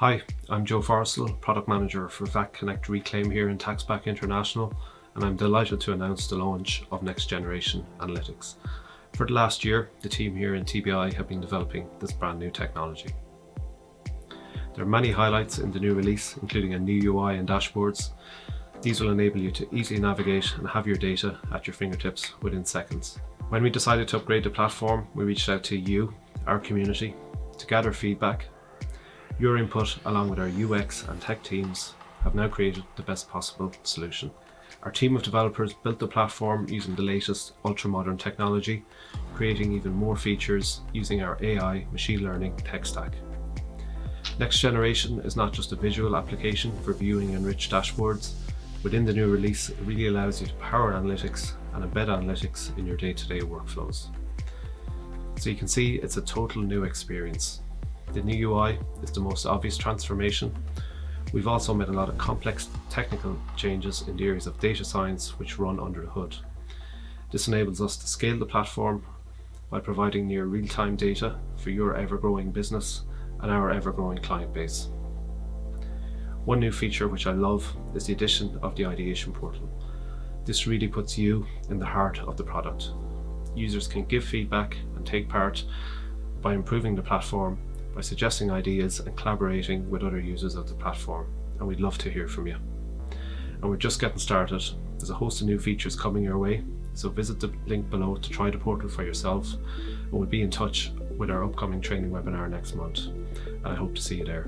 Hi, I'm Joe Forrestal, Product Manager for VAT Connect Reclaim here in TaxBack International, and I'm delighted to announce the launch of Next Generation Analytics. For the last year, the team here in TBI have been developing this brand new technology. There are many highlights in the new release, including a new UI and dashboards. These will enable you to easily navigate and have your data at your fingertips within seconds. When we decided to upgrade the platform, we reached out to you, our community, to gather feedback your input, along with our UX and tech teams, have now created the best possible solution. Our team of developers built the platform using the latest ultra-modern technology, creating even more features using our AI machine learning tech stack. Next Generation is not just a visual application for viewing enriched dashboards. Within the new release, it really allows you to power analytics and embed analytics in your day-to-day -day workflows. So you can see it's a total new experience. The new UI is the most obvious transformation. We've also made a lot of complex technical changes in the areas of data science which run under the hood. This enables us to scale the platform by providing near real-time data for your ever-growing business and our ever-growing client base. One new feature which I love is the addition of the ideation portal. This really puts you in the heart of the product. Users can give feedback and take part by improving the platform by suggesting ideas and collaborating with other users of the platform, and we'd love to hear from you. And we're just getting started. There's a host of new features coming your way, so visit the link below to try the portal for yourself, and we'll be in touch with our upcoming training webinar next month. And I hope to see you there.